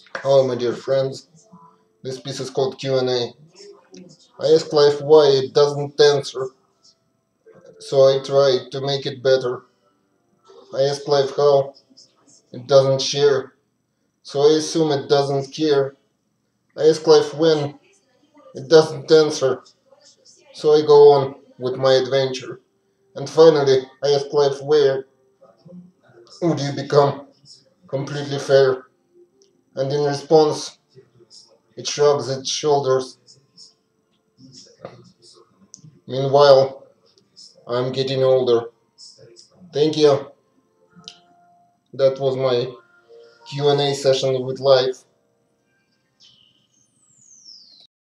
Hello, my dear friends. This piece is called Q&A. I asked life why it doesn't answer, so I try to make it better. I ask life how it doesn't share, so I assume it doesn't care. I ask life when it doesn't answer, so I go on with my adventure. And finally, I ask life where would you become completely fair? And in response, it shrugs its shoulders. Meanwhile, I'm getting older. Thank you. That was my Q&A session with life.